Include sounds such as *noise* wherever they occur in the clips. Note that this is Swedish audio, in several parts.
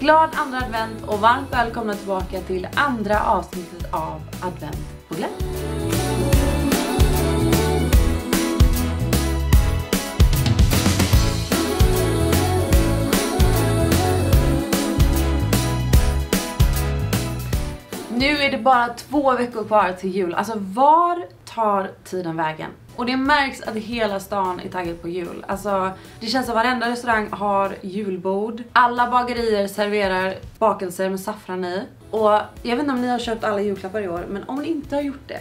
Glad andra advent och varmt välkomna tillbaka till andra avsnittet av Advent på glänt. Nu är det bara två veckor kvar till jul. Alltså var tar tiden vägen? Och det märks att hela stan är taggad på jul. Alltså det känns som varenda restaurang har julbord. Alla bagerier serverar bakelser med saffran i. Och jag vet inte om ni har köpt alla julklappar i år, men om ni inte har gjort det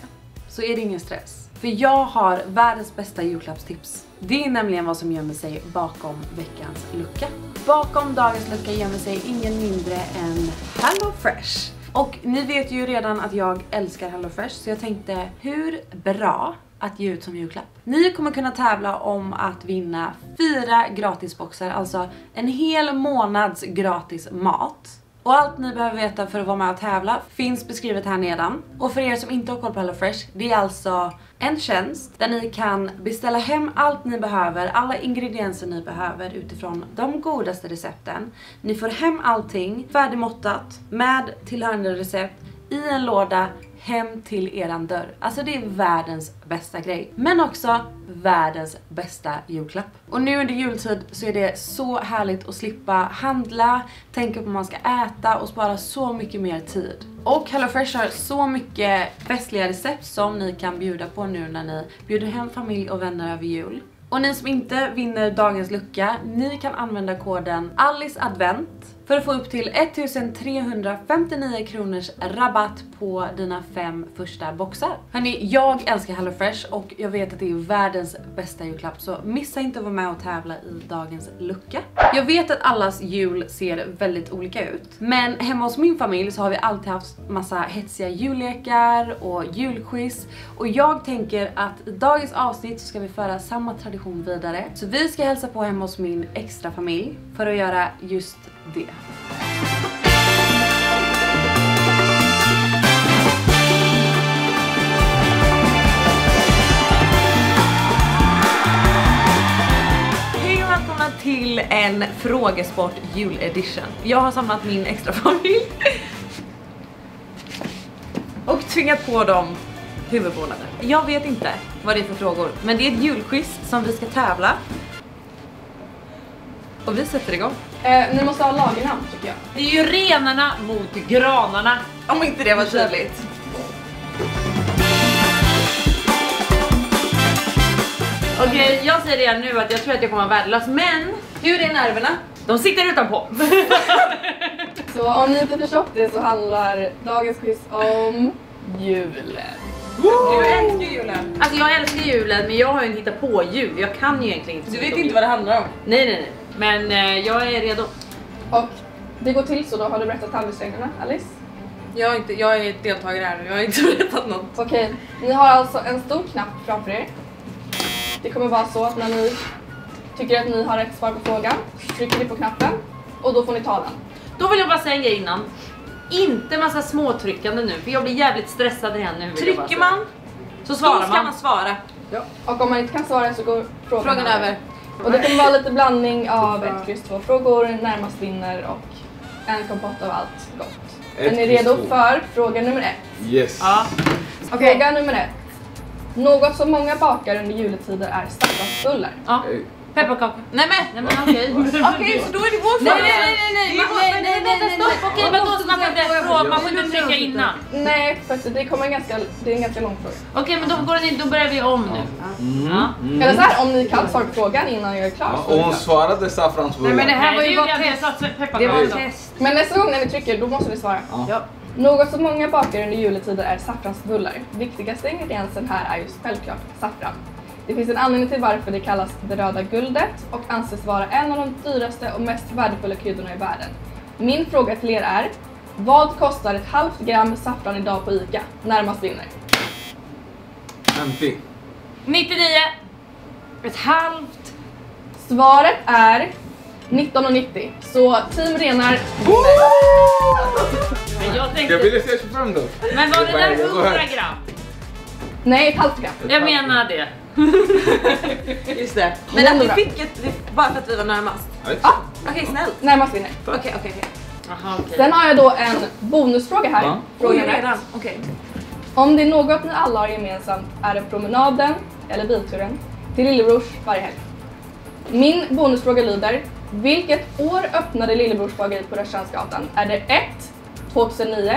så är det ingen stress. För jag har världens bästa julklappstips. Det är nämligen vad som gömmer sig bakom veckans lucka. Bakom dagens lucka gömmer sig ingen mindre än HelloFresh. Och ni vet ju redan att jag älskar HelloFresh så jag tänkte hur bra att ge ut som julklapp. Ni kommer kunna tävla om att vinna fyra gratisboxar, alltså en hel månads gratis mat. Och allt ni behöver veta för att vara med och tävla finns beskrivet här nedan. Och för er som inte har koll på HelloFresh, det är alltså en tjänst där ni kan beställa hem allt ni behöver, alla ingredienser ni behöver utifrån de godaste recepten. Ni får hem allting färdigmåttat med tillhörande recept i en låda hem till eran dörr. Alltså det är världens bästa grej. Men också världens bästa julklapp. Och nu under jultid så är det så härligt att slippa handla, tänka på vad man ska äta och spara så mycket mer tid. Och HelloFresh har så mycket festliga recept som ni kan bjuda på nu när ni bjuder hem familj och vänner över jul. Och ni som inte vinner dagens lucka, ni kan använda koden ALICEADVENT för att få upp till 1359 kronors rabatt på dina fem första boxar. Hörni, jag älskar HelloFresh och jag vet att det är världens bästa julklapp så missa inte att vara med och tävla i dagens lucka. Jag vet att allas jul ser väldigt olika ut, men hemma hos min familj så har vi alltid haft massa hetsiga jullekar och julquiz och jag tänker att i dagens avsnitt så ska vi föra samma tradition vidare. Så vi ska hälsa på hemma hos min extra familj för att göra just det. Hej och välkomna till en frågesport juledition. Jag har samlat min extra familj och tvingat på dem huvudbonader. Jag vet inte vad det är för frågor, men det är ett julquiz som vi ska tävla. Och vi sätter igång. Eh, ni måste ha lagernamn tycker jag. Det är ju renarna mot granarna. Om inte det var tydligt. Okej, jag säger redan nu att jag tror att jag kommer vara värdelös, men Hur är nerverna? de sitter utanpå. *laughs* Så om ni inte förstått det så handlar dagens quiz om julen. Du älskar julen. Alltså jag älskar julen, men jag har ju inte hittat på jul. Jag kan ju egentligen inte Du vet inte vad det handlar om. Nej, nej, nej. Men eh, jag är redo. Och det går till så då, har du berättat tävlingsreglerna Alice? Jag, är inte, jag är deltagare här nu, jag har inte *laughs* berättat något. Okej, ni har alltså en stor knapp framför er. Det kommer vara så att när ni tycker att ni har rätt svar på frågan trycker ni på knappen och då får ni ta den. Då vill jag bara säga en grej innan. Inte massa småtryckande nu, för jag blir jävligt stressad redan nu. Trycker man, så då svarar ska man. man svara. Och om man inte kan svara så går frågan, Frågan över. Och det kommer vara lite blandning av ett kryss två frågor, närmast vinner och en kompott av allt gott. Ett är ni redo två. för fråga nummer ett? Yes. Ja. Fråga nummer ett. Något som många bakar under juletider är saffransbullar. ja. Pepparkaka. Nej men, Nej men okej. *laughs* okej så då är det vår Nej fråga. nej nej nej nej vår- nej nej nej nej stopp okej vadå snabbt efter fråga man får inte trycka innan. Nej, för det kommer en ganska, det är en ganska lång fråga. Okej men då går den in, då börjar vi om nu. Mm. Ja. Mm. Eller så här, om ni kan svara på frågan innan jag är klar. Ja, och hon svarade saffransbullar. Nej, men det här var ju Nej, bara test. Det var test. Men nästa gång när ni trycker, då måste ni svara. Ja. Något som många bakar under juletider är saffransbullar. Viktigaste ingrediensen här är just självklart saffran. Det finns en anledning till varför det kallas det röda guldet och anses vara en av de dyraste och mest värdefulla kryddorna i världen. Min fråga till er är, vad kostar ett halvt gram saffran idag på ICA? Närmast vinner. 50. 99. Ett halvt. Svaret är 19,90. Så team renar Men jag Jag tänkte, ville säga 25 då. men var det där Jag går 100 här. gram? Nej, ett halvt gram. Jag menar det. *laughs* Just det. Men att vi bra. fick ett, det- bara för att vi var närmast. Ja, Ah, Okej snällt. närmast vinner. Okej okej okej. Jaha okej. Sen har jag då en bonusfråga här. Ja. Fråga redan. Okej. Om det är något ni alla har gemensamt är det promenaden eller bilturen till Lillebrors varje helg. Min bonusfråga lyder, vilket år öppnade Lillebrors bageri på Rörstrandsgatan? Är det 1. 2009,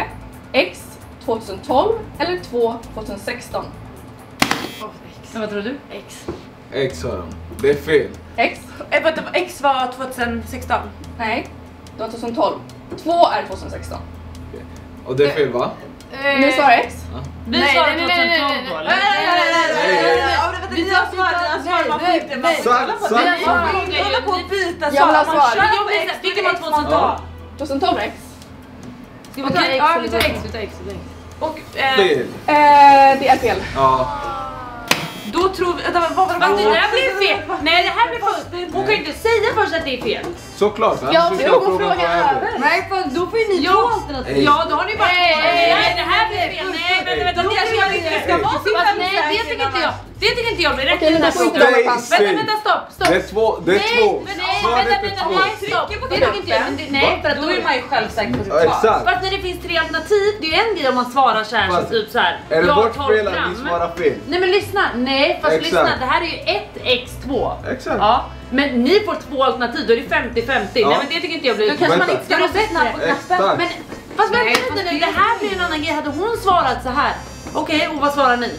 X 2012 eller 2. 2016? Vad tror du? X. X sa de. Det är fel. X? Eh, vänta, X var 2016. Nej, det var 2012. 2 är 2016. Och det är fel va? Ni svarar X? Vi Nej, svarar nej, nej, nej, 2012 nej, då nej, eller? nej, nej, nej, nej, nej, nej, nej. Ja, men vänta, Vi tar har svarat, ni har svarat, man får inte- man får hålla på- och byta Jag vill ha svar. svar. Jag vill X, säga, vilken var X man 2012? tar. 2012 är X. Okej, X ja, vi tar? X, vi tar X, vi tar X. Och eh. Eh, det är fel. Ja. Då tror vi... Vänta, vad var det? Fast det där blir fel! Nej det här blir först. Hon kan ju inte säga först att det är fel. Såklart. Frågan vara är över. Nej, för då får ju ni Ja. två alternativ. Nej. Ja då har ni bara... Nej, Nej, nej, det här blir fel. Nej vänta vänta. Det jag vill inte det ska vara så. Nej det tycker inte jag. Det tycker inte jag blir rätt Okej, men det får inte vara Nej. Vänta vänta stopp Det stopp. är två. Det är två. men nej, vänta, är vänta, nej, stopp. Det tycker inte jag. Men det, nej, för att Då är man ju självsäker på sitt svar. exakt. Fast när det finns tre alternativ, det är ju en grej om man svarar så här Fast- typ så här. Är det jag vårt fel att fram. vi svarar fel? Nej men lyssna, nej fast Exakt. lyssna, det här är ju 1x2. Exakt. Ja, men ni får två alternativ, då är det 50-50. Ja. Nej men det tycker inte jag blir Då kanske man inte ska vara så snabb på knappen. Men fast vänta lite nu, det- det här blir en annan grej. Hade hon svarat så här. okej och vad svarar ni?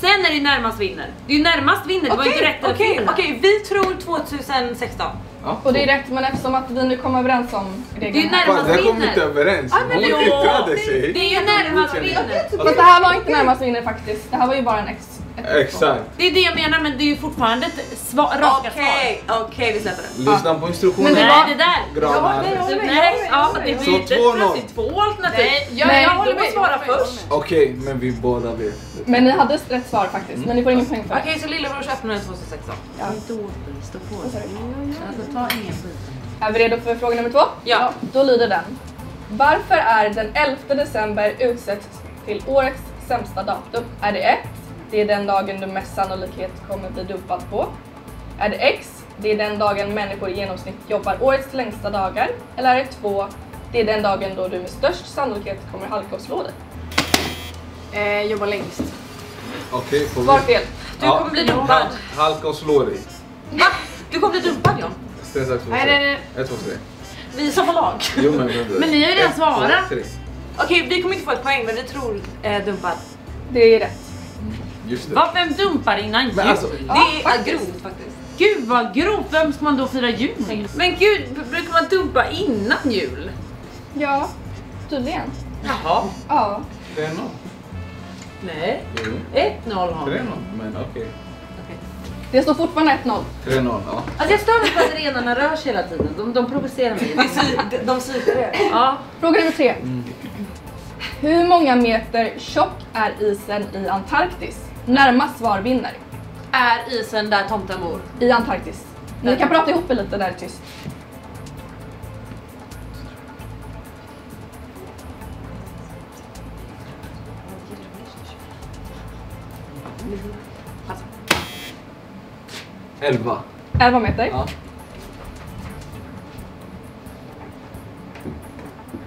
Sen är det närmast vinner. Det är ju närmast vinner, det var ju inte Okej, rätt eller fel. här. okej, vi tror 2016. Ja. Och det är rätt, men eftersom att vi nu kommer överens om Det är reglerna här. Fan, närmast det kom vinner. inte överens. Ja, men Hon jo, yttrade sig. Det är ju närmast vinner. Fast det här var inte närmast vinner faktiskt. Det här var ju bara en X. Exakt. Det är det jag menar men det är ju fortfarande ett sva- raka svar. Okej, okej vi släpper det. Lyssna på instruktionen. Men det Nej var- det där. Granar. nej, jag håller med. Nej, ja, det Så blir inte 2-0. plötsligt två alternativ. Nej, jag, Nej, jag håller med. svara först. Okej, men vi båda vet. Men ni hade rätt svar faktiskt, men ni får ingen poäng för det. Okej, så lillebrors öppnade 2016. Ja. Inte stå på. Alltså ta ingen. Är vi redo för fråga nummer två? Ja. Då lyder den. Varför är den 11 december utsett till årets sämsta datum? Är det 1. Det är den dagen du med sannolikhet kommer bli dumpad på. Är det X. Det är den dagen människor i genomsnitt jobbar årets längsta dagar. Eller är det 2. Det är den dagen då du med störst sannolikhet kommer halka och slå dig. Eh, jobba längst. Okej, får Svar vi? fel. Du kommer bli dumpad. Hal- Halka och slå dig. Va? Du kommer bli dumpad John. Sten, sax, Nej, nej, nej. Ett, två, tre. Vi är samma lag. Jo men. Men ni har ju redan Ett, två, svarat. tre. Okej, vi kommer inte få ett poäng men vi tror eh, dumpad. Det är rätt. Just det. Va, vem dumpar innan jul? Alltså, Det är grovt faktiskt. Gud vad grovt, vem ska man då fira jul med? Men gud, brukar man dumpa innan jul? Ja, tydligen. Jaha. Ja. 3-0. Nej. Jo, 1-0 har 3-0. vi. Men okej. Det står fortfarande 1-0. 3-0, ja. Alltså jag stör mig på att renarna rör sig hela tiden. De, de provocerar mig. De, de psykar det. Ja. Fråga nummer tre. Hur många meter tjock är isen i Antarktis? Närmast svar vinner. Är isen där tomten bor? I Antarktis. Ni kan prata ihop er lite där tyst. 11. 11 meter. Ja.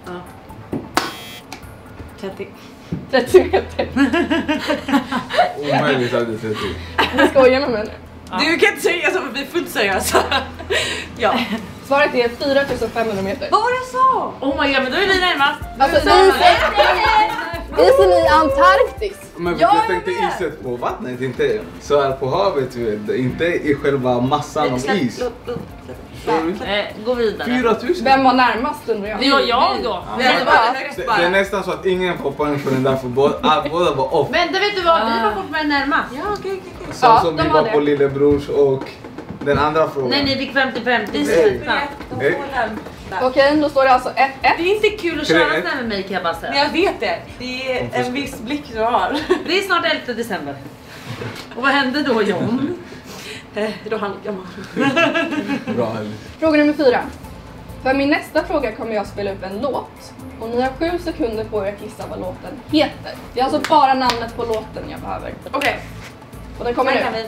ja. 30. 30 meter. *laughs* Omöjligt att det är 30. Ni skojar med mig nu. Du kan inte säga så vi är fullt seriösa. ja. Svaret är 4500 meter. Vad var det jag sa? Oh my god, men då är vi närmast. Alltså isen, isen i Antarktis. Men Ja, jag jag tänkte vet. iset på vattnet, inte så här på havet, vet. Inte i själva massan av is. Eh, gå vidare. 4000. Vem var närmast undrar jag. Det var jag då. Högst Det, bara. det är nästan så att ingen får poäng för den där för båda, ah, båda var off. Vänta, vet du vad? Vi var fortfarande närmast. Ja, okej, okej, okej. Så Ja, som vi var var på det. lillebrors och den andra frågan. Nej, ni fick 50-50. Nej. Nej. Okej, då står det alltså 1-1. Det är inte kul att köra sådär med mig kan jag bara Men säga. jag vet det. Det är en viss blick du har. *laughs* Det är snart 11 december. Och vad hände då John? Eh, Då han gammal. *laughs* Bra. Fråga nummer fyra. För min nästa fråga kommer jag spela upp en låt. Och ni har sju sekunder på er att gissa vad låten heter. Det är alltså bara namnet på låten jag behöver. Okej, Och den kommer nu.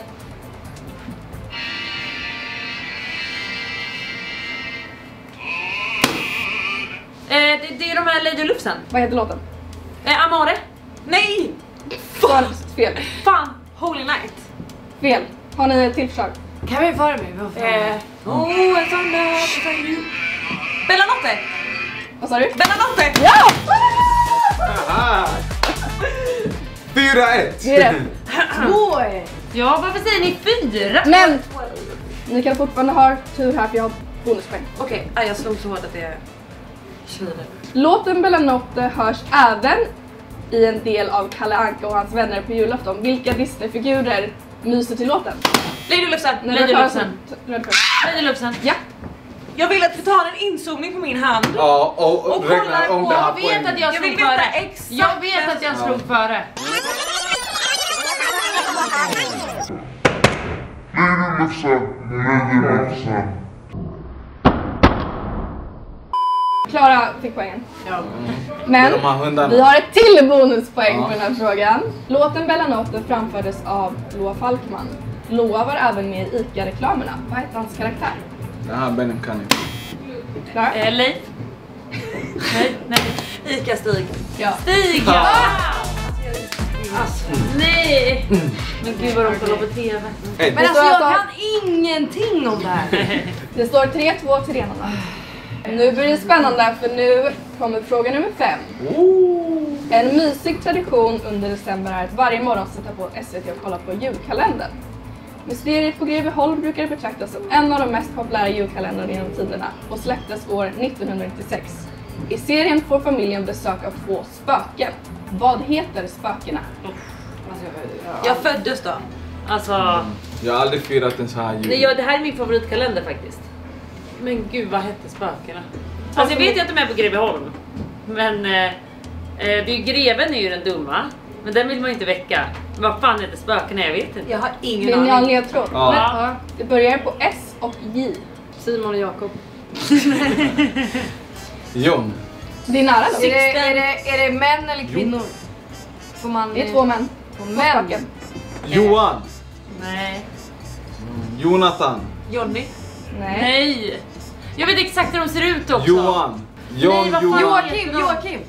Eh, det, det är de här Lady Lufsen. Vad heter låten? Eh, Amore. Nej! Svar fel. Fan. Holy night. Fel. Har ni ett till förslag? Kan vi få det med? Fan? Eh, oh, en sån där... Bellanotte! Vad sa du? Bellanotte! Ja! Aha. 4-1! Det är rätt. Boy! Ja, varför säger ni fyra? Men ni kan fortfarande ha tur här för jag har bonuspoäng. Okej, okay, jag slog så hårt att det Låten Bellanotte hörs även i en del av Kalle Anka och hans vänner på julafton. Vilka Disneyfigurer myser till låten? Lady Lufsen! Lady Lufsen. Lady Lufsen. Ja. Jag vill att vi tar en inzoomning på min hand. Ja, och, Och och kollar om på- det här Jag vet att jag Jag slog veta före. exakt Jag vet att jag slog före. Klara fick poängen. Ja. Men vi har ett till bonuspoäng Ja. på den här frågan. Låten Bellanotte framfördes av Loa Falkman. Loa var även med i ICA-reklamerna. Vad hette hans karaktär? Det här Benim kan inte. Klara? Eh, Leif. Nej, nej. Ica-Stig. Ja. Stig! Ja. Alltså, nej! Men gud vad de kollar på TV. Men alltså står jag kan ingenting om det här. Det står 3-2 till renarna. Nu blir det spännande för nu kommer fråga nummer fem. En mysig tradition under december är att varje morgon sätta på SVT och kolla på julkalendern. Mysteriet på Greveholm brukar betraktas som en av de mest populära julkalendrarna genom tiderna och släpptes år 1996. I serien får familjen besök av två spöken. Vad heter spökena? Jag föddes då. Alltså, Jag har aldrig firat en så här jul. nej, jag, det här är min favoritkalender faktiskt. Men gud vad hette spökena? Alltså jag vet ju att de är på Greveholm. Men eh, eh, det är ju greven är ju den dumma. Men den vill man ju inte väcka. Men vad fan heter spökena? Jag vet inte. Jag har ingen Vill ni ha en aning. ledtråd? Ja. Ja. Det börjar på S och J. Simon och Jakob. *laughs* Jon. Det är nära då. Är det, är, det, är det män eller kvinnor? Får man... Det är två män. Två män. spöken. Johan. Nej. Jonathan. Johnny. Nej. Nej. Jag vet exakt hur de ser ut också. Johan. John Nej. Johan. Joakim, Joakim!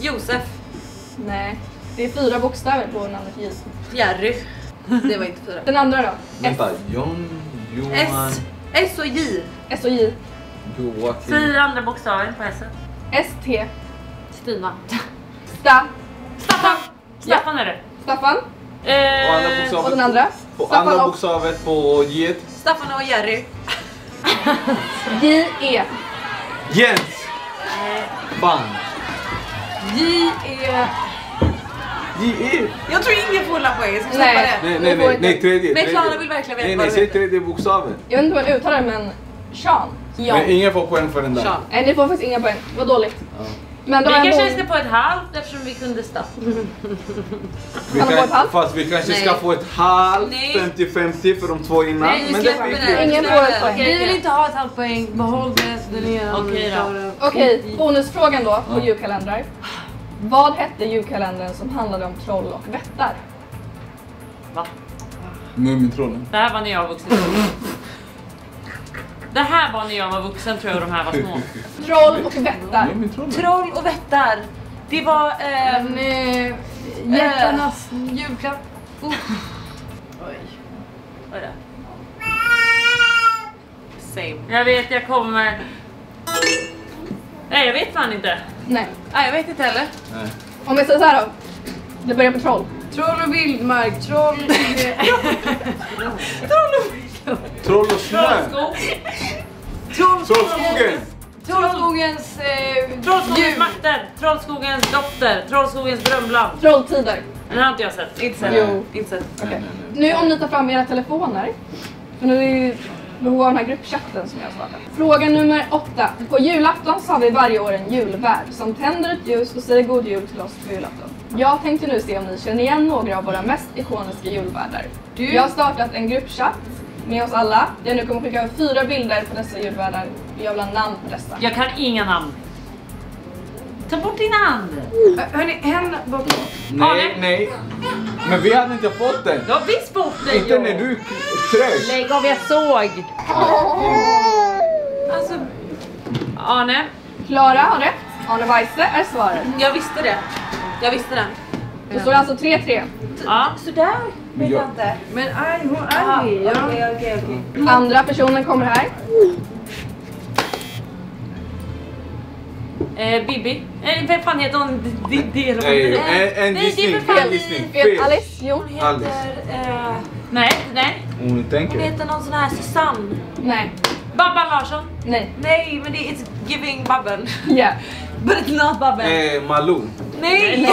Josef. Nej. Det är fyra bokstäver på namnet J. Jerry. Det var inte fyra. Den andra då? Vänta. John, Johan, S. S och J. S och J. Joakim. Säg andra bokstaven på S. S-T. Stina. Sta. Staffan! Staffan är det. Staffan. Och andra Eh, Och den andra? på andra bokstavet på J. Staffan och Jerry. J-E. Jens. Fan. J-E... J-E. Jag tror ingen får la poäng, jag ska Nej. det. Nej, nej, nej, nej, tredje. Men Klara vill verkligen veta Nej, vad nej, det säg tredje bokstaven. Jag vet inte hur man uttalar det men Sean. Men ingen får poäng för den där. Sean. Nej ni får faktiskt inga poäng. Vad dåligt. Ja. Men Vi kanske ska få ett halvt eftersom vi kunde Staffan. Vi Kan fast vi kanske ska Nej. få ett halvt, Nej. 50-50 för de två innan. Nej, vi men det vi. Ingen får ett poäng. Vi vill inte ha ett halvt poäng, behåll det, den är Okej då. Okej, bonusfrågan då på julkalendrar. Vad hette julkalendern som handlade om troll och vättar? Va? Mumintrollen. Det här var när jag var vuxen. Det här var när jag var vuxen tror jag och de här var små. *laughs* Troll och vättar. Troll och vättar. Det var... ehm, En eh, hjärtarnas julklapp. Oj. Vad är det? Same. Jag vet, jag kommer... Nej jag vet fan inte. Nej. Nej, jag vet inte heller. Nej. Om jag säger så här då. Det börjar på troll. Troll och vildmark, troll... *laughs* *laughs* Troll och snö. Trollskog. Trollskogen. Trollskogens eh, Trollskogens makter. Trollskogens dotter. Trollskogens drömland. Trolltider. Den har inte jag sett. Inte sett. Jo. Inte sett. Nej, nej, nej. Nu om ni tar fram era telefoner. För nu är det ju behov av den här gruppchatten som jag startat. Fråga nummer åtta. På julafton så har vi varje år en julvärd som tänder ett ljus och säger god jul till oss på julafton. Jag tänkte nu se om ni känner igen några av våra mest ikoniska julvärdar. Du- Jag har startat en gruppchatt med oss alla. Jag nu kommer skicka fyra bilder på dessa julvärdar. Jag vill ha namn på dessa. Jag kan inga namn. Ta bort din hand. Hörni, hen bakom. Nej, nej. Men vi hade inte fått den. Du har visst bort dig Inte när du trög. Lägg av, jag såg. Alltså, Arne. Klara har rätt. Arne Weise är svaret. Jag visste det. Jag visste den. Det står alltså 3-3. Ja. Sådär vet jag inte. Men aj, hon Aha, är Okej, ja. okej, okej. Andra personen kommer här. Eh, Bibi. Eh, vad fan heter hon? D- D- D- Nej, Nej, en, en det är gissning. gissning. Fel. Fel. Alice, Jon. Hon Alice. heter... Eh, nej, nej. Hon hon tänker. heter någon sån här Susanne. Nej. Babban Larsson. Nej. Nej, men det är it's giving Babben. Ja. *laughs* But it's not Babben. Eh, Malou. Nej!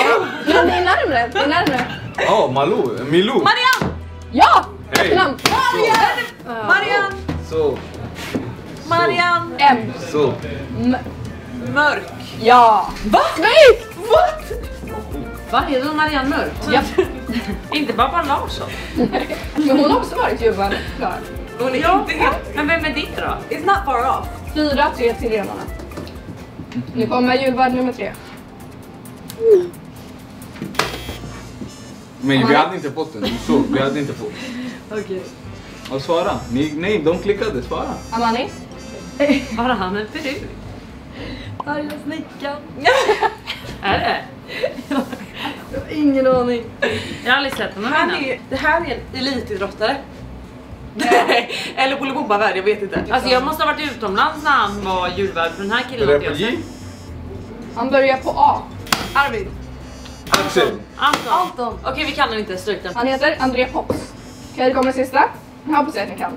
Men *laughs* det är närmare. Det är närmare. Ja, oh, Malou. Milou. Marianne! Ja! Hej. Namn. Marianne! Så, Marianne! M. så. M. Mörk. Ja. Va? Snyggt! What? Va? Heter hon Marianne Mörk? Ja. *laughs* Inte Babban Larsson. Men hon har också varit Djurgården. Klara. Hon är Ja. inte helt... Men vem är ditt då? It's not far off. 4-3 till renarna. Nu kommer julvärd nummer tre. Men vi hade inte fått den. Du såg, vi hade inte fått. Okej. Och svara. Ni, nej, de klickade. Svara. Amani. Var han en peruk? Arga snickan. Är det? Jag har ingen aning. Jag har aldrig sett honom innan. det här är en elitidrottare. Nej, Eller Bolibompa-värld, jag vet inte. Alltså jag måste ha varit utomlands när han var julvärd för den här Är killen har på J? Han börjar på A. Arvid. Axel. Anton. Anton. Okej, vi kan den inte. Stryk den. Han heter André Pops. Okej, det kommer sista. Jag hoppas att ni kan.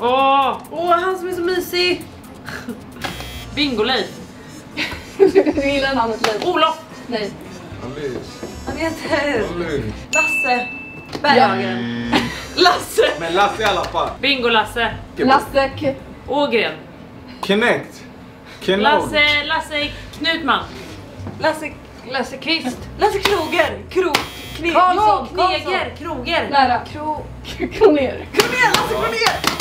Åh! Åh, han som är så mysig. Bingo-Leif. *laughs* Du gillar namnet Liv? Olof. Nej. Alice. Han heter Alice. Lasse Berghagen. Lasse. Men Lasse i alla fall. Bingo-Lasse. Lasse K... Ågren. Connect. Connect. Lasse, Lasse Knutman. Lasse, Lasse Kvist. Lasse Kroger. Kro... Kne... Karlsson. Ja, Kneger, Kroger. Nära. Kro... Kroner. Kronér, Lasse Kronér!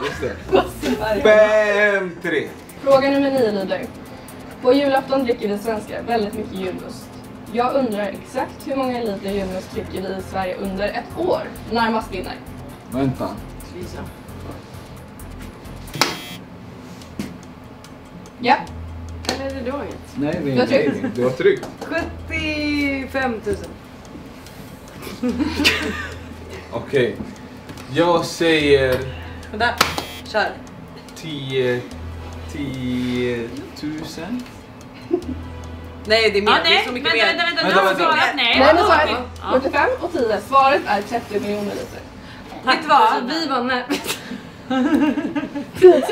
Just det. Lasse Fem, tre. Fråga nummer nio lyder. På julafton dricker vi svenskar väldigt mycket julmust. Jag undrar exakt hur många liter julmust dricker vi i Sverige under ett år? Närmast vinner. Vänta. Ja, Eller är det dagens? Nej, nej, Du har tryckt. nej. Du har tryckt. 75 000. *laughs* Okej. Jag säger Vänta, kör. 10... 10 tusen? Nej, det är mer. Ja, det är nej, så vänta, mycket vänta, mer. vänta, Vänta, vänta. du svarat nej. Nej men svaret Okej. Ja. 45 och 10. Svaret är 30 miljoner liter. Vet du vad? Vi var med. 10 000!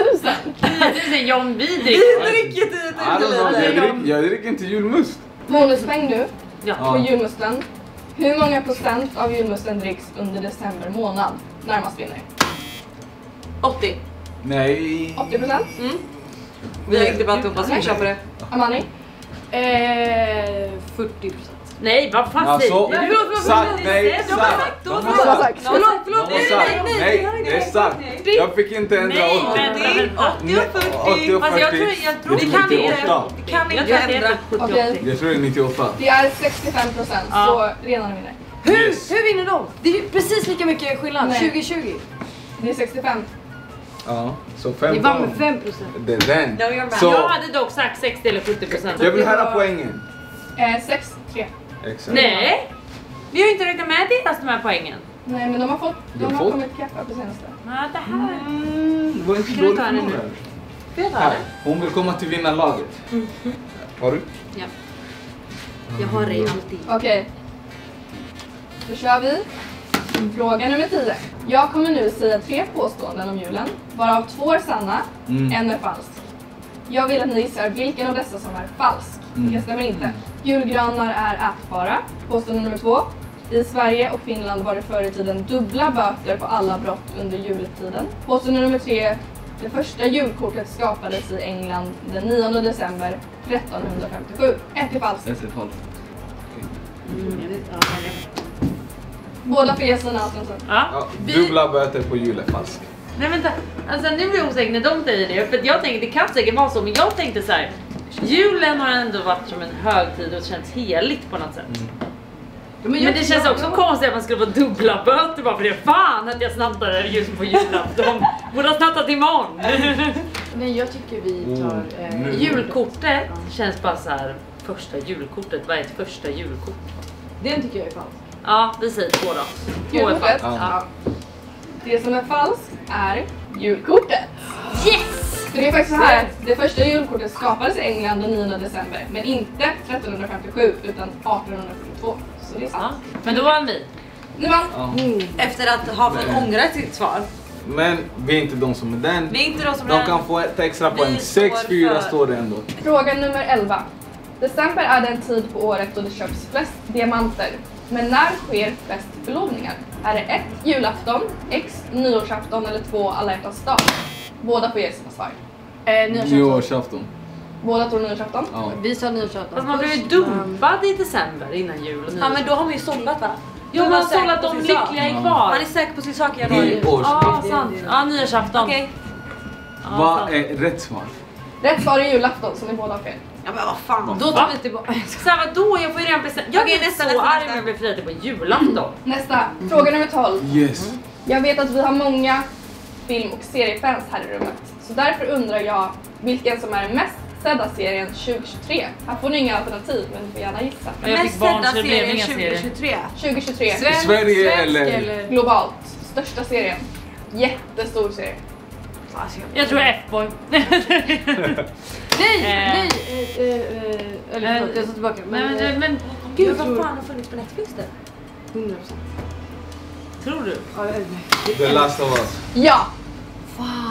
10 000 John Vi dricker 10 I don't know, 000 jag, liter. dricker, jag dricker inte julmust. Bonuspeng nu Ja. på julmusten. Hur många procent av julmusten dricks under december månad? Närmast vinner. 80. Nej. 80 procent. Mm. Vi har inte börjat hoppas vi kör på det. Amani? Eh, 40 procent. Nej, vad fan Alltså, säger du? förlåt, förlåt, förlåt. nej. Förlåt, förlåt. Har Nej, sagt. nej, nej. Nej, det är sagt. Jag fick inte ändra Nej, 80. men- 80 och 40. 80 och Fast jag 40. tror, jag tror Det kan inte. 98. Vi kan inte ändra. är 70 Okej. Jag tror det är 98. Det är 65 procent, Ja. så renarna vinner. Hur, Yes. hur vinner de? Det är ju precis lika mycket skillnad. Nej. 20-20. Det är 65. Ja, så Ni 15. vann med 5 procent. Det är den. No, you're Jag hade dock sagt 60 eller 70 procent. jag vill höra poängen. Eh, 6-3. Exakt. Nej! Vi har ju inte räknat med deras de här poängen. Nej men de har fått, De har fått? kommit kappa på senaste. Ja, det här. Mm, det var inte dåligt ta den nu? Här, det? hon vill komma till vinnarlaget. Har du? Ja. Jag har dig alltid. Okej. Då kör vi. Fråga nummer 10. Jag kommer nu säga tre påståenden om julen, varav två är sanna, Mm. en är falsk. Jag vill att ni gissar vilken av dessa som är falsk. Mm. Det stämmer inte. Julgranar är ätbara. Påstående nummer två. I Sverige och Finland var det förr i tiden dubbla böter på alla brott under jultiden. Påstående nummer tre. Det första julkortet skapades i England den 9 december 1357. Ett är falskt. Jag ser falskt. Båda ge sina alternativ. Ja. Ja, dubbla böter på jul är falskt. Nej vänta, alltså nu blir jag osäker när de säger det. För att jag tänkte, det kan säkert vara så, men jag tänkte så här. Julen har ändå varit som en högtid och känts heligt på något sätt. Men, det känns också konstigt att man skulle få dubbla böter bara för det. Fan att jag snattade just på julafton. Borde ha snattat imorgon. *laughs* Nej jag tycker vi tar... Eh. Julkortet känns bara så här. första julkortet. Vad är ett första julkort? Den tycker jag är falsk. Ja, vi säger två då. Två är Julkortet? falskt. Ja. Ja. Det som är falskt är julkortet. Yes! För det är faktiskt så här att det första julkortet skapades i England den 9 december, men inte 1357 utan 1842. Så det är Ja, sant. men då vann vi. Nu vann Ja. Efter att ha fått ångra sitt svar. Men vi är inte de som är den. Vi är inte de som De är- kan få ett extra poäng. står 6-4 för- står det ändå. fråga nummer 11. December är den tid på året då det köps flest diamanter. Men när sker flest förlovningar? Är det 1. Julafton, X. Nyårsafton eller 2. Alla hjärtans dag? Båda får ge sina svar. Eh, nyårsafton. Nyårsafton. Båda tror nyårsafton. Ja. Vi sa nyårsafton. Fast man blev ju dumpad i december innan jul och nyår. Ja men då har man ju sållat va? Jo man har sållat de sak. lyckliga är kvar. Man är säker på sin sak i januari. års. Ja sant. Ja nyårsafton. Okej. Ja, Vad sant. är rätt svar? Rätt svar är julafton, så ni båda har fel. Ja men vad fan. Då tar vi tillbaka. *laughs* Såhär vadå? Jag får ju redan bestämt. Jag Okej, blir nästa, så nästa, arg nästa. när jag blir friad på julafton. Nästa, fråga nummer 12. Yes. Jag vet att vi har många film och seriefans här i rummet. Så därför undrar jag vilken som är den mest sedda serien 2023. Här får ni inga alternativ, men ni får gärna gissa. Ja, jag fick Mest sedda serien inga serier. 2023. 2023. Svensk, Sverige svensk eller- Globalt. Största serien. Jättestor serie. Alltså, jag- Jag tror F-boy. *laughs* Nej! Eh. Nej! Eh, eh, eh, eller förlåt, jag tar tillbaka. Men, Men, men, eh, men Gud vad tror- fan har funnits på Netflix det? 100%. tror du? Ja, nej. The last of us. Ja!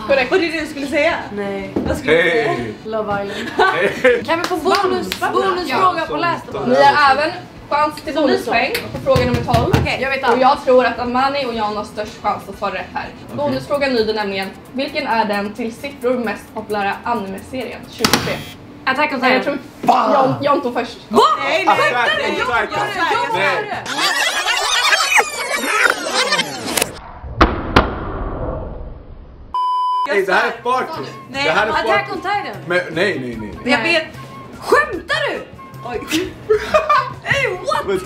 Korrekt. Var det det du skulle säga? Nej. Vad skulle du säga? Love Island. *laughs* Kan vi få bonus, bonusfråga Ja. på Last of Ni Us? har även chans till bonuspoäng på fråga nummer 12. Okej. Jag vet Och jag tror att Amani och Jan har störst chans att svara rätt här. Bonusfrågan lyder nämligen, vilken är den till siffror mest populära anime-serien 2023? Attack on Nej, jag Titan. tror Jan, Jon tog först. Nej nej! Attack nej, on Titan. Nej. Det här är! Nej, Det här är Attack on Titan. Men nej, nej, nej. nej. Jag vet. Skämtar du? Oj. *laughs* Ey what? Men,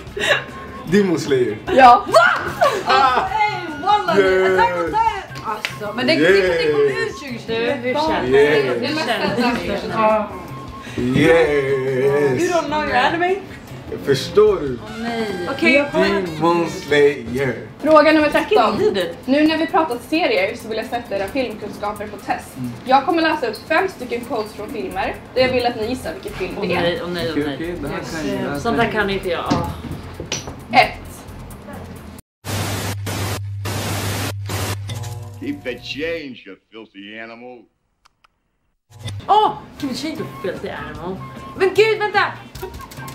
Demon Slayer. Ja. Ah, Ey walla Yes. Attack on Titan. Alltså, men det, det, det kom Yes. ut 2023. Du, hur känns Yes. det? Det är Hur mest känns sedda det? 2023. You yes! don't know your anime? Förstår du? Nej. Okej. Demon Slayer. Fråga nummer 13. Livet. Nu när vi pratat serier så vill jag sätta era filmkunskaper på test. Jag kommer läsa upp fem stycken quotes från filmer där jag vill att ni gissar vilken film Åh det är. nej, åh nej, åh Okej, nej. det här kan jag. här Sånt där kan inte jag. Ah. 1. Keep the change, you filthy animal. Åh! Can we change the filthy animal? Men gud, vänta!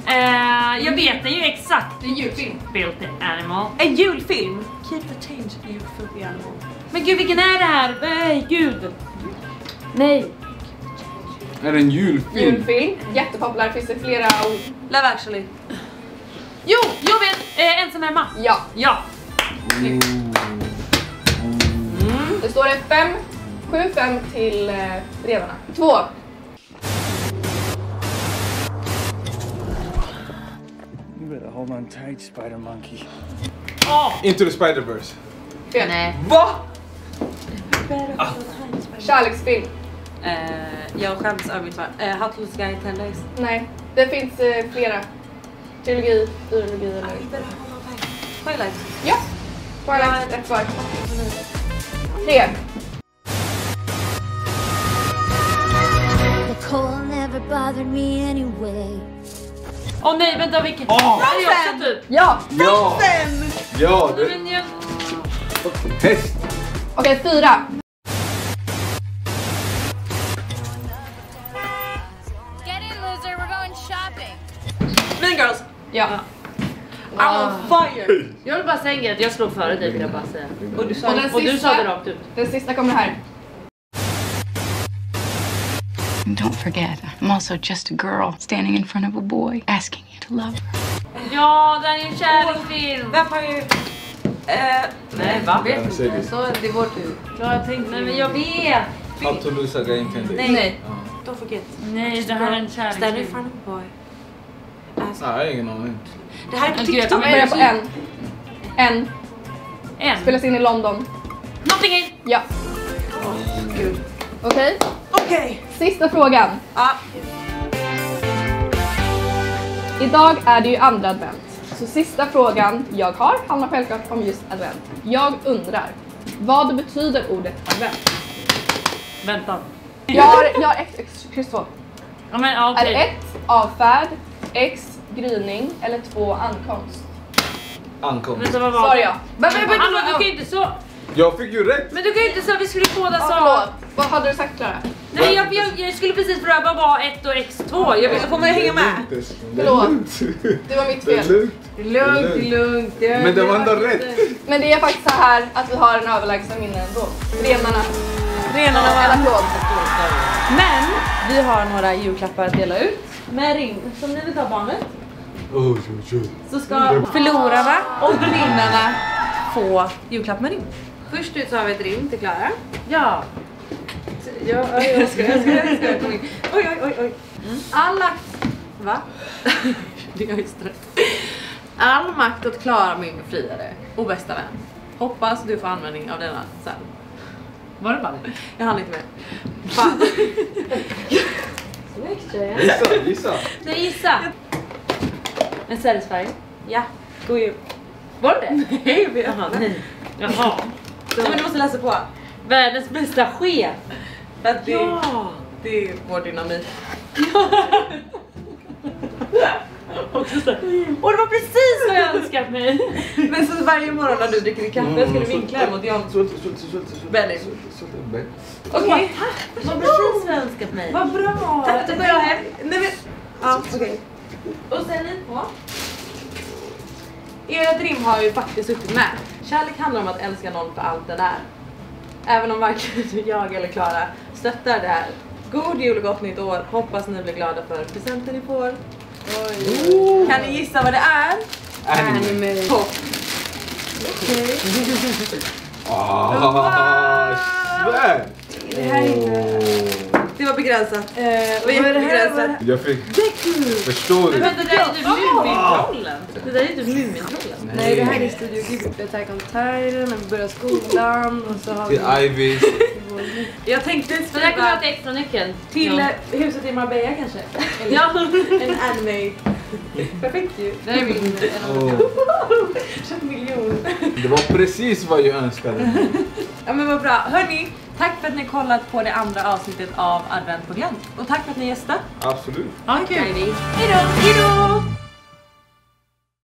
Eh, jag vet den ju exakt. Det är julfilm. Filthy animal. En julfilm. Keep the change you filthy animal. Men gud, vilken är det här? Nej, gud. Nej. Är det en julfilm? Julfilm. Jättepopulär. Finns det flera ord? Love actually. Jo, jag vet! Eh, ensam hemma. Ja. Ja. Det står det 5, 7-5 till eh, redarna. 2. You better hold on tight, Spider Monkey. Åh! Into the Spider-Verse. Fel. Nej. Va? Kärleksfilm. Eh, jag skäms över mitt svar. Eh, How to lose guy 10 days. Nej. Det finns eh, flera. Trilogi, trilogi eller... Twilight. Ja. Twilight, rätt svar. 3. Never bothered me anyway. Åh nej, vänta vilken? Jag också typ. Ja. Ja! Ja, Nej, det... Häst! Okej, 4. Get in, loser. We're going shopping. Mean Girls. Ja. I'm on fire. Jag vill bara säga en grej, att jag slog före dig vill jag bara säga. Och du sa Och Och du sa det rakt ut. den sista kommer här. Don't forget, I'm also just a girl standing in front of a boy asking you to love her. Ja, det här är en kärleksfilm. Vampire. Eh, Nej, va? Ja, säg det. Så det är vår tur. Ja, jag tänkte, nej men jag vet. How to lose a guy in 10 days. Nej. Nej. don't forget. Nej, det här är en Stand in kärleksfilm. front of a boy. Alltså, Nej, jag har ingen aning. det här är på jag TikTok. kommer- Börjar på en. En. En. Spelas in i London. Notting Hill. Ja. Gud. Okej. Åh Okej. Sista frågan. Ja. Idag är det ju andra advent. Så sista frågan jag har handlar självklart om just advent. Jag undrar, vad betyder ordet advent? Vänta. Jag har, jag har ett X, kryss två. Ja, men, ja, Är det ett avfärd, X gryning eller två ankomst? Ankomst. Vänta, vad var det? jag. Men, men, hallå, du kan ju inte så. Jag fick ju rätt! Men du kan ju inte så. Vi skulle båda sa. förlåt. Vad hade du sagt Klara? Nej, jag, jag, jag skulle precis fråga vad var 1 och X2. Jag ville få mig att hänga med. Det är. Förlåt. Det är Det var mitt Det är fel. lugnt. Lugnt, lugnt. Men det var ändå rätt. Men det är faktiskt så här att vi har en överlägsen vinnare ändå. Renarna. Renarna En var... applåd. Men vi har några julklappar att dela ut. Med ring. Som ni vill ta barnet. Så ska förlorarna och vinnarna få julklapp med ring. Först ut så har vi ett rim till Klara. Ja. Ja, jag ska, jag ska, jag ska. Kom in. Oj, oj, oj, oj. Alla... Va? *laughs* Det är just rätt. All makt åt Klara min befriade och bästa vän. Hoppas du får användning av denna sen. Var det bara det? Jag hann inte med. Fan. *laughs* Gissa, gissa. Nej, gissa. En sädesfärg. Ja, god jul. Var det det? Nej, vi har nej. Jaha. Nej men du måste läsa på. Världens bästa chef. Att det, Ja. det är vår. Också så. Och det var precis vad jag önskat mig. Men så varje morgon när du dricker kaffe ska du vinkla den mot svälte. Benny. Okej, Det var precis vad jag önskat mig. vad bra. Tack, då går jag hem. Nej men, ja okej. Och sen lite på. Ert rim har ju faktiskt suttit med. Kärlek handlar om att älska någon för allt den är. Även om varken *laughs* jag eller Klara stöttar det här. God jul och gott nytt år. Hoppas ni blir glada för presenten ni får. Oj. Kan ni gissa vad det är? Anime. Pop. Ah, svär! Det här är inte... Det var begränsat. Eh, Det var jättebegränsat. Jag fick... Förstår Men du? vänta, det där är typ Mumintrollen. Det där är typ Mumintrollen. Nej, det här är Studio Ghibli, Attack on Titan, när vi börjar skolan och så har vi... Till Ivy. Jag tänkte Så där kommer jag skriva till extra nyckeln. till Ja. huset i Marbella kanske. Eller Ja. en anime. Perfekt ju. Det är min... *laughs* Köpt miljon. Det var precis vad jag önskade. Ja men vad bra. Hörni, tack för att ni kollat på det andra avsnittet av Advent på glänt. Och tack för att ni gästade. Absolut. Ja, kul. Hejdå! Hejdå!